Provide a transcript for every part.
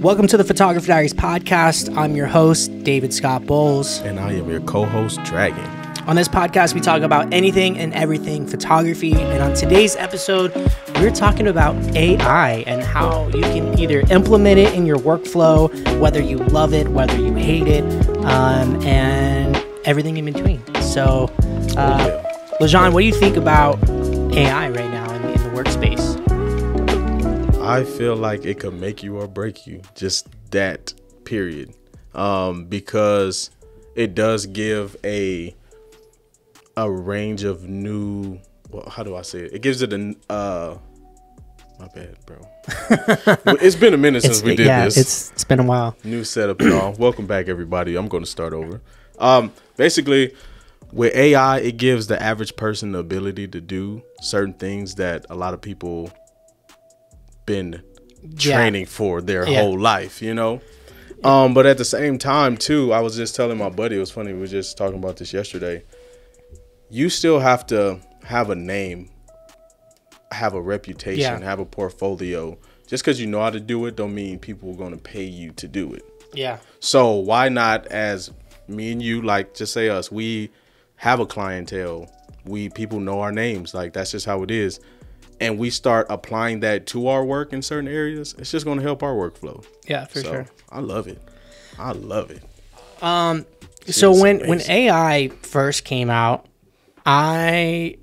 Welcome to the Photographer Diaries podcast. I'm your host, David Scott Bowles. And I am your co host, Dragon. On this podcast, we talk about anything and everything photography. And on today's episode, we're talking about AI and how you can either implement it in your workflow, whether you love it, whether you hate it, um, and everything in between. So, uh, Lejean, what do you think about AI right now in, in the workspace? I feel like it could make you or break you. Just that period. Um, because it does give a a range of new well, how do I say it? It gives it a uh my bad, bro. it's been a minute since It's, we did yeah, this. it's it's been a while. New setup, y'all. Welcome back, everybody. I'm going to start over. Um, basically, with AI, it gives the average person the ability to do certain things that a lot of people been Yeah. training for their Yeah. whole life, you know. Um, but at the same time, too, I was just telling my buddy. It was funny. We were just talking about this yesterday. You still have to have a name, have a reputation, Yeah. have a portfolio. Just because you know how to do it, don't mean people are going to pay you to do it. Yeah. So why not as me and you, like just say us, we have a clientele. We people know our names. Like that's just how it is. And we start applying that to our work in certain areas, it's just gonna help our workflow. Yeah, for so sure. I love it. I love it. so It's when when amazing. AI first came out, I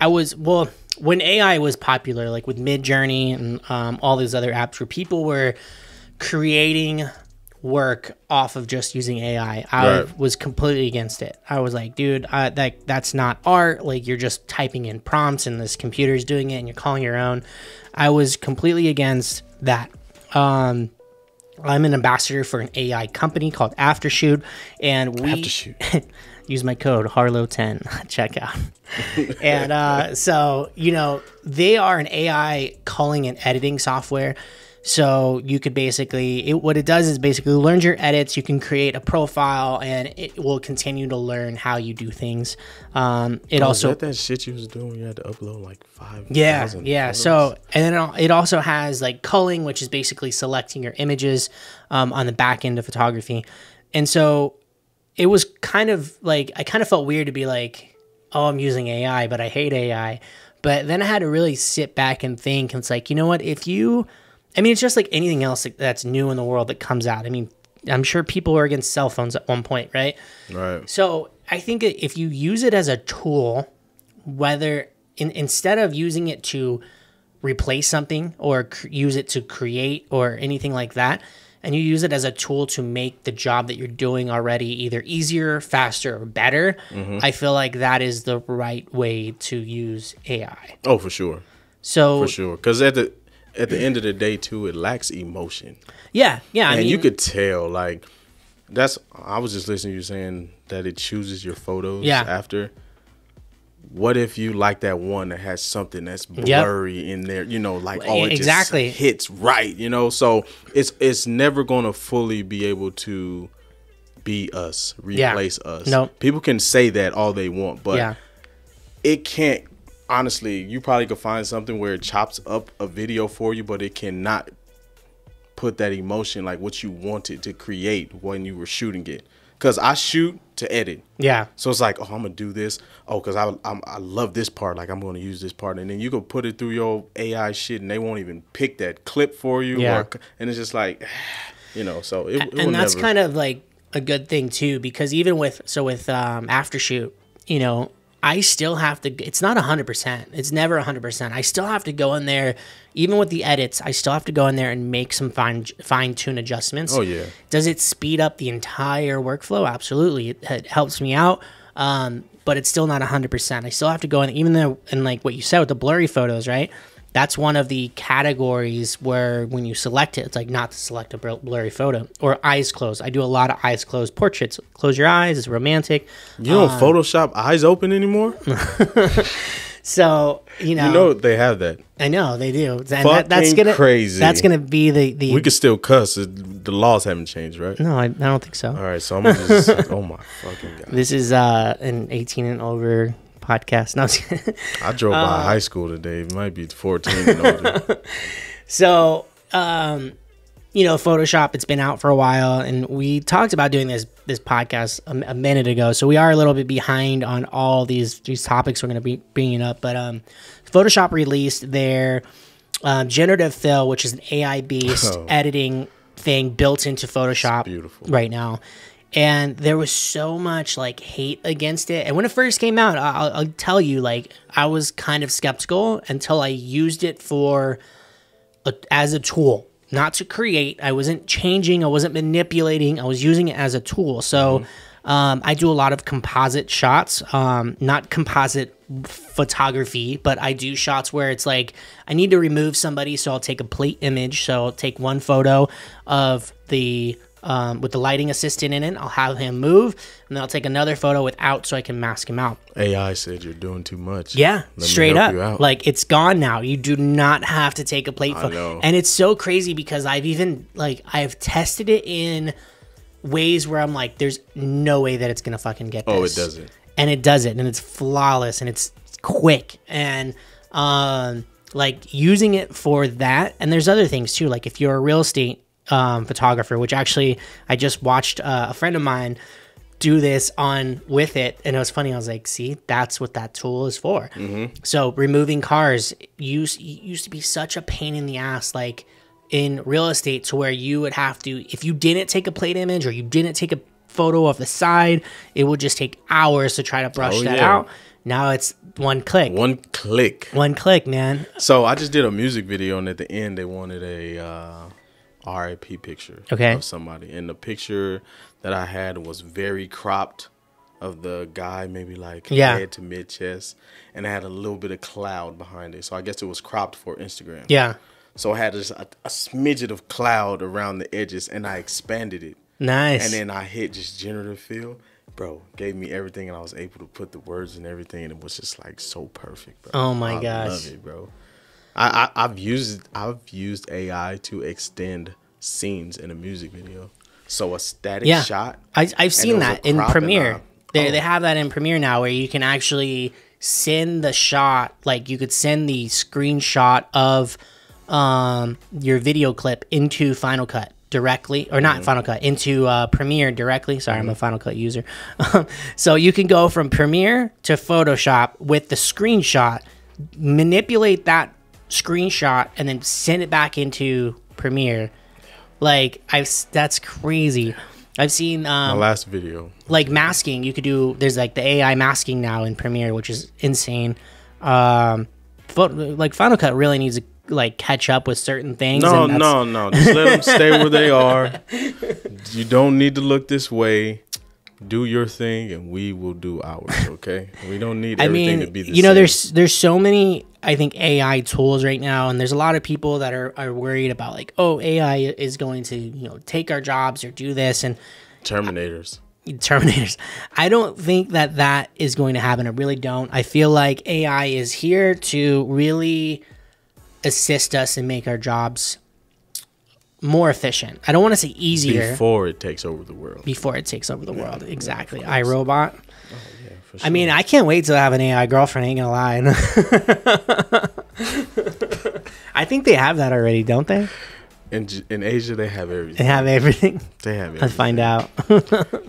I was well when AI was popular, like with Midjourney and um, all these other apps, where people were creating work off of just using AI. I Right. was completely against it. I was like, dude, I, that that's not art. Like you're just typing in prompts and this computer's doing it and you're culling your own. I was completely against that. Um, I'm an ambassador for an AI company called Aftershoot, and we Aftershoot. use my code Harlow10 checkout. and uh, so you know they are an AI calling and editing software. So you could basically it, what it does is basically learns your edits. You can create a profile, and it will continue to learn how you do things. Um, it Oh, also that that shit you was doing? You had to upload like five. yeah, yeah. photos? So, and then it- it also has like culling, which is basically selecting your images um, on the back end of photography. And so it was kind of like, I kind of felt weird to be like, oh, I'm using AI, but I hate AI. But then I had to really sit back and think. And it's like, you know what? If you, I mean, it's just like anything else that's new in the world that comes out. I mean, I'm sure people were against cell phones at one point, right? right. So I think if you use it as a tool, whether in, instead of using it to replace something or cr- use it to create or anything like that, and you use it as a tool to make the job that you're doing already either easier, faster, or better, mm-hmm. I feel like that is the right way to use AI. Oh, for sure, So for sure. Because at the at the end of the day, too, it lacks emotion. yeah, yeah, I and mean, you could tell like that's i was just listening to you saying that it chooses your photos Yeah. after what if you like that one that has something that's blurry in there you know like oh it Exactly. just hits right you know so it's it's never gonna fully be able to be us Yeah. replace us Nope. people can say that all they want but yeah, it can't honestly you probably could find something where it chops up a video for you but it cannot put that emotion like what you wanted to create when you were shooting it. Because i shoot to edit. Yeah, so it's like oh i'm gonna do this. Oh because I, I'm, I love this part. Like i'm gonna use this part. And then you can put it through your ai shit and they won't even pick that clip for you Yeah. or, and it's just like you know so it, it and that's never- kind of like a good thing too because even with so with um Aftershoot, you know i still have to it's not 100% it's never 100% i still have to go in there even with the edits i still have to go in there and make some fine fine tune adjustments. Oh, yeah. does it speed up the entire workflow? Absolutely it, it helps me out um, but it's still not 100% i still have to go in even though and like what you said with the blurry photos right that's one of the categories where when you select it, it's like not to select a blurry photo or eyes closed. I do a lot of eyes closed portraits. Close your eyes, it's romantic. you don't uh, photoshop eyes open anymore So, you know, you know they have that I know they do. And that, that's gonna crazy. That's gonna be the the we could still cuss the laws haven't changed right No, I, I don't think so. All right, so I'm just. oh my fucking god! This is uh an 18 and over podcast. No, just drove Uh, by high school today. It might be 14 and older. so um you know, Photoshop. It's been out for a while, and we talked about doing this this podcast a, a minute ago. So we are a little bit behind on all these these topics we're going to be bringing up. But um, Photoshop released their um, generative fill, which is an AI based Oh. editing thing built into Photoshop beautiful. right now. And there was so much like hate against it. And when it first came out, I- I'll, I'll tell you, like, I was kind of skeptical until I used it for a, as a tool, not to create. I wasn't changing, I wasn't manipulating, I was using it as a tool. So um, I do a lot of composite shots, um, not composite photography, but I do shots where it's like I need to remove somebody, so I'll take a plate image. So I'll take one photo of the um, with the lighting assistant in it. I'll have him move, and then I'll take another photo without, so I can mask him out. AI said you're doing too much. Yeah, Let straight up. Like it's gone now. You do not have to take a plate photo. And it's so crazy because I've even like I've tested it in ways where I'm like, there's no way that it's gonna fucking get this. Oh, it doesn't. And it does it, and it's flawless, and it's quick, and um, like using it for that. And there's other things too. Like if you're a real estate um, photographer, which actually I just watched uh, a friend of mine do this on with it. And it was funny. I was like see that's what that tool is for. So removing cars used used to be such a pain in the ass like in real estate to where you would have to if you didn't take a plate image or you didn't take a photo of the side it would just take hours to try to brush Oh, that yeah. out. Now it's one click. One, click. One click. click man. So I just did a music video, and at the end they wanted a uh, RIP picture Okay. of somebody, and the picture that I had was very cropped of the guy, maybe like Yeah. head to mid chest, and I had a little bit of cloud behind it. So I guess it was cropped for Instagram. yeah So I had just a, a smidget of cloud around the edges, and I expanded it, nice and then I hit just generative fill. Bro, gave me everything, and I was able to put the words and everything, and it was just like so perfect, bro. Oh my I gosh. love it, bro. I, I I've used I've used AI to extend scenes in a music video. So a static Yeah. shot. I, I've seen that in Premiere. They, oh. they have that in Premiere now where you can actually send the shot, like you could send the screenshot of um, your video clip into Final Cut directly, or Mm-hmm. not Final Cut, into uh, Premiere directly. Sorry, I'm a Final Cut user. so you can go from Premiere to Photoshop with the screenshot, manipulate that screenshot, and then send it back into Premiere. Like I've that's crazy. I've seen My um, last video. like masking. You could do there's like the AI masking now in Premiere, which is insane. Um, pho- like Final Cut really needs to like catch up with certain things. No, no, no. Just let them stay where they are. You don't need to look this way. Do your thing, and we will do ours. Okay. We don't need I everything mean, to be the same. you know, same. there's there's so many I think AI tools right now, and there's a lot of people that are, are worried about like, oh, AI is going to you know take our jobs or do this, and Terminators. Terminators. I don't think that that is going to happen. I really don't. I feel like AI is here to really assist us and make our jobs more efficient. I don't want to say easier Before it takes over the world. before it takes over the world. Exactly. iRobot. Oh, yeah, for I mean, I can't wait to have an AI girlfriend. I ain't gonna lie. I think they have that already, don't they? in in Asia they have everything. They have everything. They have everything. Let's find out.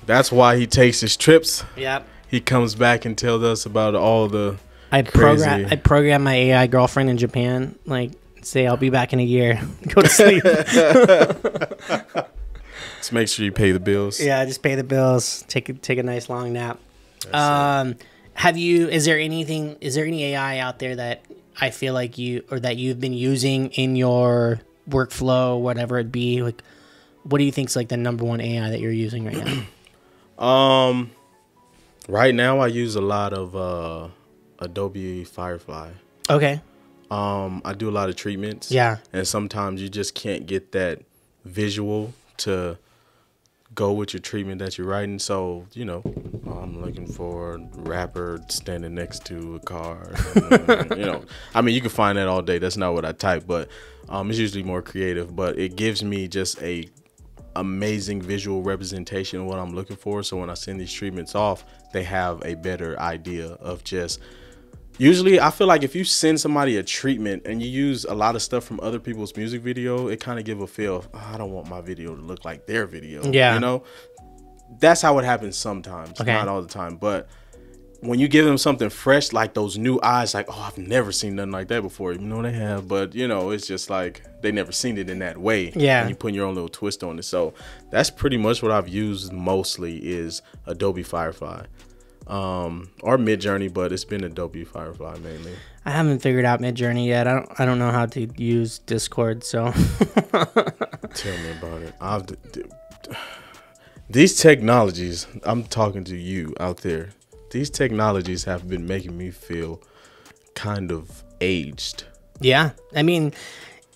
That's why he takes his trips. yep. He comes back and tells us about all the. I program. I program my AI girlfriend in Japan. Like say I'll be back in a year. Go to sleep. Just make sure you pay the bills. yeah, just pay the bills. Take a, take a nice long nap. That's it. Um, have you? Is there anything? Is there any AI out there that I feel like you or that you've been using in your workflow, whatever it be? Like, what do you think is like the number one AI that you're using right now? Um, right now I use a lot of uh, Adobe Firefly. okay. Um, I do a lot of treatments. Yeah. and sometimes you just can't get that visual to go with your treatment that you're writing. So you know, I'm looking for a rapper standing next to a car. you know, I mean, you can find that all day. That's not what I type, but um, it's usually more creative. But it gives me just a amazing visual representation of what I'm looking for. So when I send these treatments off, they have a better idea of just Usually, I feel like if you send somebody a treatment and you use a lot of stuff from other people's music video, it kind of give a feel. Of, oh, I don't want my video to look like their video. Yeah. you know, that's how it happens sometimes, Okay. not all the time. But when you give them something fresh, like those new eyes, like oh, I've never seen nothing like that before. You know they have, but you know it's just like they never seen it in that way. Yeah. and you put your own little twist on it. So that's pretty much what I've used mostly is Adobe Firefly. Um, or Midjourney, but it's been Adobe Firefly mainly. I haven't figured out Midjourney yet. I don't. I don't know how to use Discord. So Tell me about it. I've d- d- these technologies. I'm talking to you out there. These technologies have been making me feel kind of aged. yeah, I mean,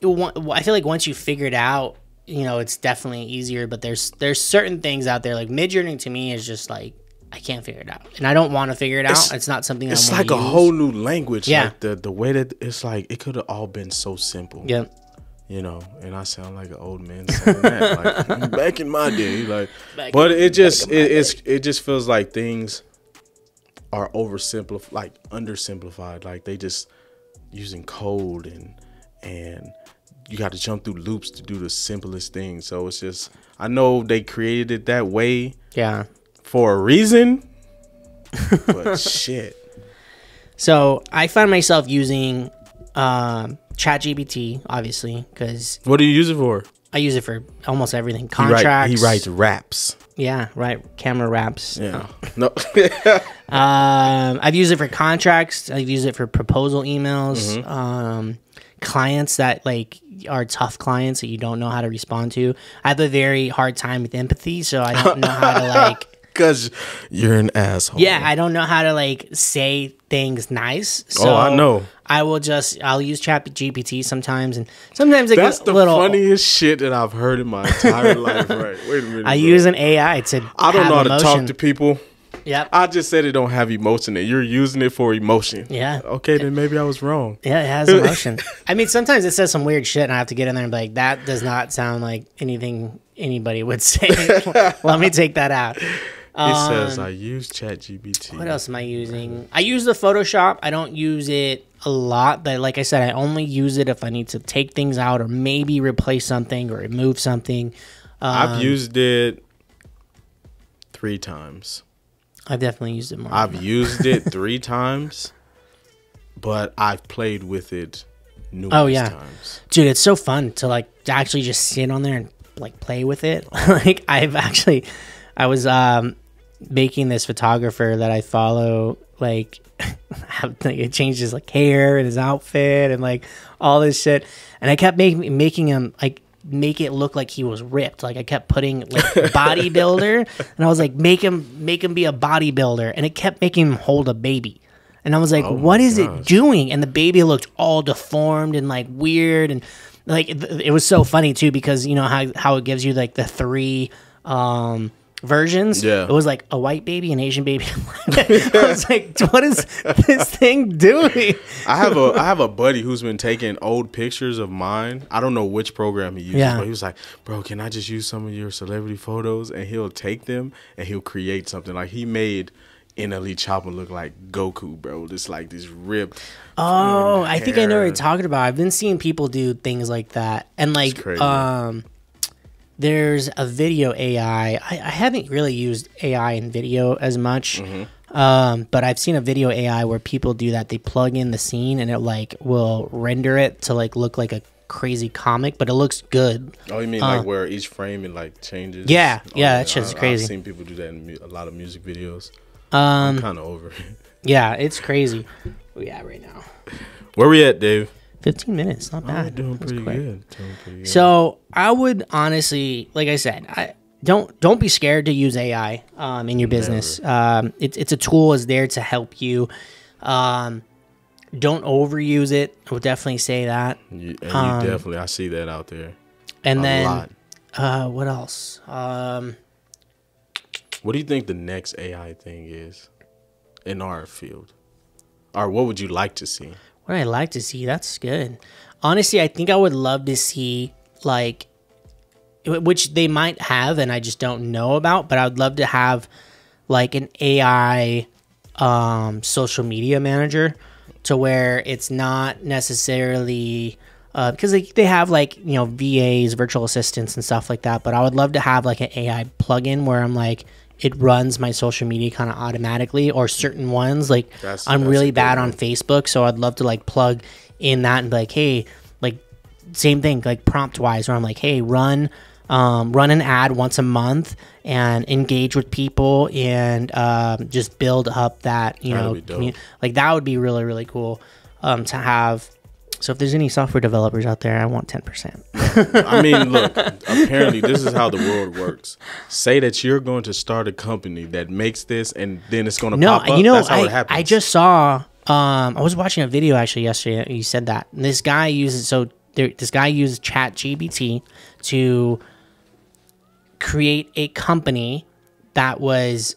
I feel like once you figure it out, you know, it's definitely easier. But there's there's certain things out there like Midjourney to me is just like I can't figure it out, and I don't want to figure it It's- out. It's not something It's like a to whole new language. Yeah. Like the the way that it's like it could have all been so simple. Yeah. You know, and I sound like an old man saying that. Like back in my day, like Back but in- it just back in my it, it's it just feels like things are oversimplified like undersimplified. Like they just using code and and you got to jump through loops to do the simplest thing. So it's just I know they created it that way Yeah. For a reason. but shit. So I find myself using um, ChatGPT, obviously, because What do you use it for? I use it for almost everything. He, write, Contracts. he writes raps. Yeah, right. Camera raps. Yeah. No. Um, I've used it for contracts. I've used it for proposal emails. Mm-hmm. Um, clients that like are tough clients that you don't know how to respond to. I have a very hard time with empathy, so I don't know how to like. Cause you're an asshole. Yeah, I don't know how to like say things nice. So Oh, I know. I will just I'll use ChatGPT sometimes, and sometimes like That's a the little. funniest shit that I've heard in my entire life. Right. Wait a minute. I bro. use an AI to. I don't have know how to talk to people. Yep. I just said it don't have emotion. And you're using it for emotion. Yeah. Okay, then maybe I was wrong. Yeah, it has emotion. I mean, sometimes it says some weird shit, and I have to get in there and be like, "That does not sound like anything anybody would say." Let me take that out. It says I use ChatGPT. Um, What else am I using? I use the Photoshop. I don't use it a lot, but like I said, I only use it if I need to take things out or maybe replace something or remove something. Um, I've used it three times. I've definitely used it more. I've used it three times, but I've played with it numerous Oh, yeah. times. dude it's so fun to like to actually just sit on there and like play with it like i've actually i was um making this photographer that i follow like like it changed his like hair and his outfit and like all this shit and i kept making making him like make it look like he was ripped like i kept putting like bodybuilder and i was like make him make him be a bodybuilder and it kept making him hold a baby and I was like, Oh "What is gosh. it doing?" And the baby looked all deformed and like weird, and like it, it was so funny too because you know how how it gives you like the three um versions. Yeah. it was like a white baby, an Asian baby. I was like, "What is this thing doing?" I have a I have a buddy who's been taking old pictures of mine. I don't know which program he uses, Yeah. but he was like, "Bro, can I just use some of your celebrity photos?" And he'll take them and he'll create something. Like he made NLE Choppa look like Goku, bro. Just like this ripped. Oh, I think I know what you're talking about. I've been seeing people do things like that, and like, um, there's a video AI. I, I haven't really used AI in video as much, Mm-hmm. um, but I've seen a video AI where people do that. They plug in the scene and it like will render it to like look like a crazy comic, but it looks good. Oh, you mean like where each frame it like changes? Uh. Yeah, Oh, yeah, that shit's I- crazy. I've seen people do that in mu- a lot of music videos. Um, kind of over. yeah, it's crazy. At right now? Where we at, Dave? Fifteen minutes, not Oh, bad. we're doing pretty good. Doing pretty good. So I would honestly, like I said, I don't don't be scared to use AI um, in your business. Um, it's it's a tool. is there to help you. Um, don't overuse it. I would definitely say that. You, and um, you definitely, I see that out there And a then uh, what else? Um, What do you think the next AI thing is in our field? Or what would you like to see? What I like to see. That's good. Honestly, I think I would love to see like, which they might have, and I just don't know about. But I would love to have like an AI um, social media manager. to where it's not necessarily uh, because they, they have like you know VAs, virtual assistants, and stuff like that. But I would love to have like an AI plugin where I'm like it runs my social media kind of automatically or certain ones. Like That's- I'm that's really bad one. on Facebook, so I'd love to like plug in that and be like, hey, like same thing, like prompt wise, where I'm like, hey, run. Um, run an ad once a month and engage with people and um, just build up that you That'd know like that would be really really cool um, to have so if there's any software developers out there i want 10% I mean, look, apparently this is how the world works. Say that you're going to start a company that makes this and then it's going to no pop up. you know That's how it I, happens. I just saw um, i was watching a video actually yesterday you said that And this guy uses so there, this guy uses ChatGPT to create a company that was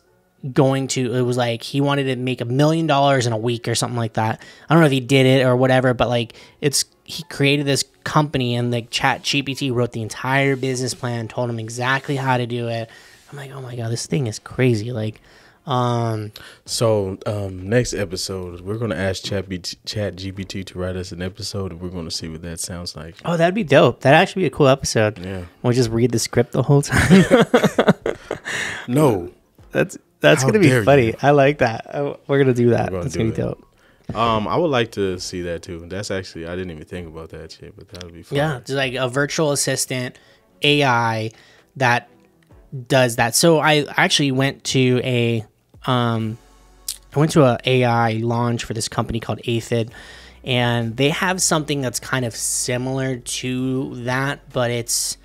going to it was like he wanted to make a million dollars in a week or something like that i don't know if he did it or whatever but like it's he created this company and like chat gpt wrote the entire business plan told him exactly how to do it i'm like oh my god this thing is crazy like um So um, next episode, we're going to ask Chat, ChatGPT to write us an episode, and we're going to see what that sounds like. oh that'd be dope that'd actually be a cool episode Yeah. we'll just read the script the whole time No. that's that's How gonna be funny you. i like that we're gonna do that We're gonna that's do gonna be dope Um, I would like to see that too. That's actually I didn't even think about that shit, but that would be fun. Yeah, just like a virtual assistant AI that does that. So I actually went to a um I went to a AI launch for this company called Aphid and they have something that's kind of similar to that, but it's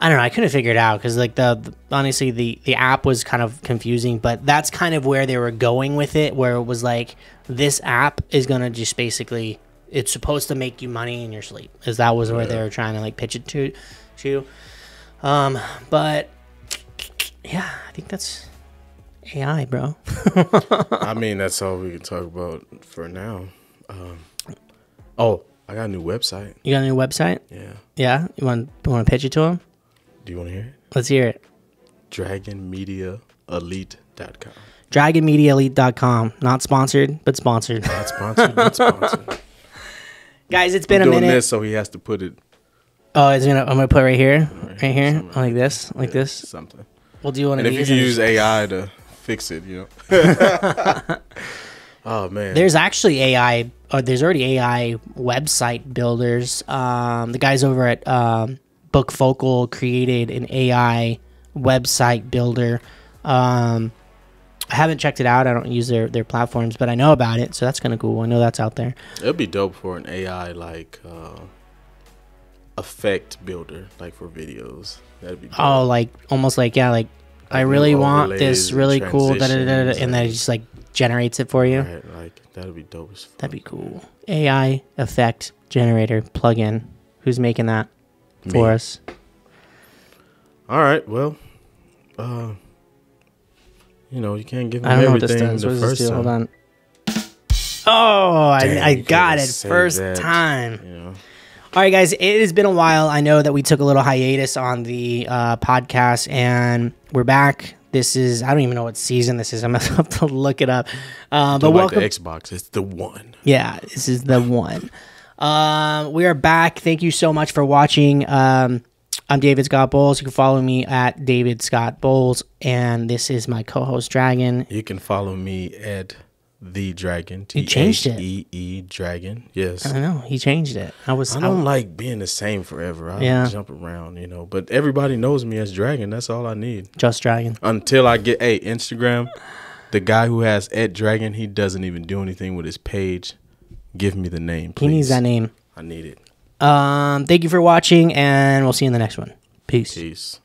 I don't know. I couldn't figure it out because, like, the, the- honestly, the the app was kind of confusing. But that's kind of where they were going with it, where it was like this app is gonna just basically it's supposed to make you money in your sleep. Is that was where they were trying to like pitch it to, to. Um, but yeah, I think that's AI, bro. I mean, that's all we can talk about for now. Um, oh, I got a new website. You got a new website? Yeah. Yeah, you want you want to pitch it to him? Do you want to hear it? Let's hear it. DragonMediaElite.com. DragonMediaElite.com. Not sponsored, but sponsored. Not sponsored, not sponsored. Guys, it's been I'm a doing minute. this so he has to put it Oh, it's gonna. I'm gonna put it right here, right here, somewhere. like this, like this. something. We'll do one And of if you these. can and use AI to fix it, you know. oh man. There's actually AI. Or there's already AI website builders. Um, the guys over at um, Book Focal created an AI website builder. Um, I haven't checked it out. I don't use their their platforms, but I know about it, so that's kind of cool. I know that's out there. It'd be dope for an AI like uh, effect builder, like for videos. That'd be dope. Oh, like almost like yeah, like I really want this really cool, da, da, da, and then it just like generates it for you. Right, like that'd be dope. That'd be cool. AI effect generator plugin. Who's making that for Me. us? All right, well, uh, you know, you can't give me I don't know what this everything does. the What this first time. Hold on. Oh, Dang, I, I got it first that. time. You know, All right, guys, it has been a while. I know that we took a little hiatus on the uh, podcast, and we're back. This is I don't even know what season this is. I'm gonna have to look it up. Uh, but like welcome. the Xbox, it's the one. Yeah, this is the one. Um, we are back. Thank you so much for watching. Um, I'm David Scott Bowles. You can follow me at David Scott Bowles, and this is my co-host Dragon. You can follow me at the Dragon. You changed it. E E Dragon. Yes. I know. He changed it. I was. I don't like being the same forever. I Yeah. jump around, you know. But everybody knows me as Dragon. That's all I need. just Dragon. Until I get a Instagram, the guy who has at Dragon, he doesn't even do anything with his page. Give me the name, Please. He needs that name. I need it. Um, thank you for watching, and we'll see you in the next one. Peace. Peace.